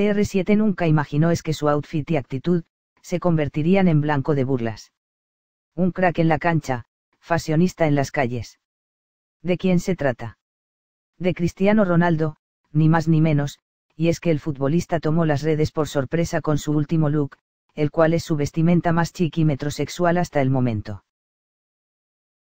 CR7 nunca imaginó es que su outfit y actitud, se convertirían en blanco de burlas. Un crack en la cancha, fashionista en las calles. ¿De quién se trata? De Cristiano Ronaldo, ni más ni menos, y es que el futbolista tomó las redes por sorpresa con su último look, el cual es su vestimenta más chic y metrosexual hasta el momento.